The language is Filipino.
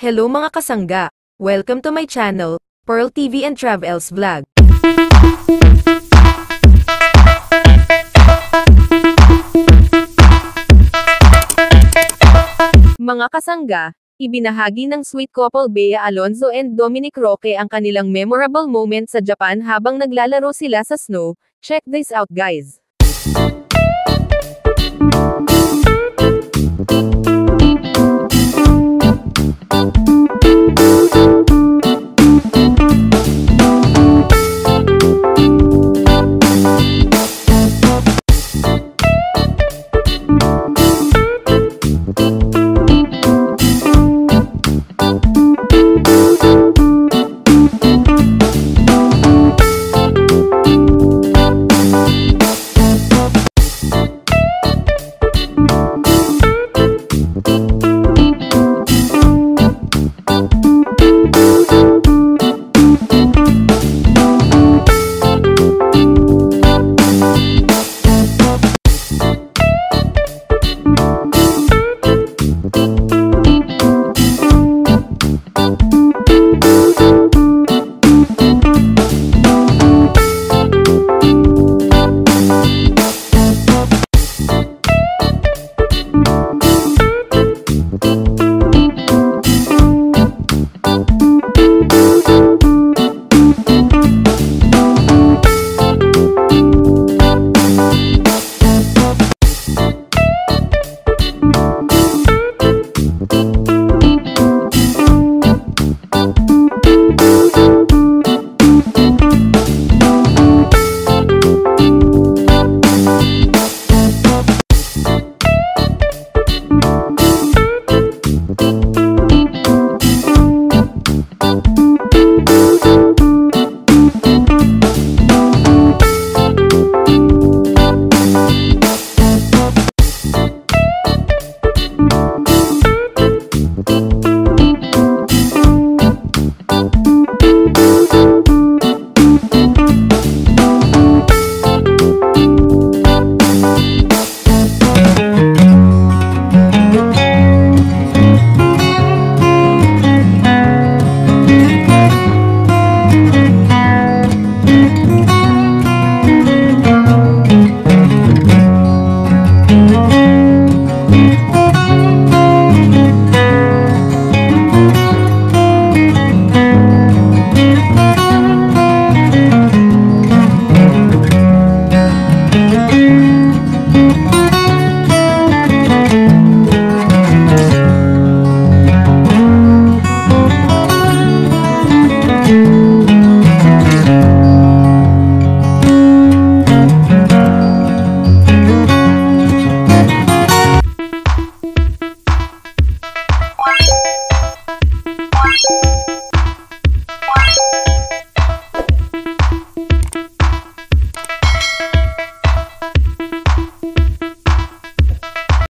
Hello mga kasangga! Welcome to my channel, Pearl TV and Travels Vlog. Mga kasangga, ibinahagi ng sweet couple Bea Alonzo and Dominic Roque ang kanilang memorable moment sa Japan habang naglalaro sila sa snow. Check this out guys.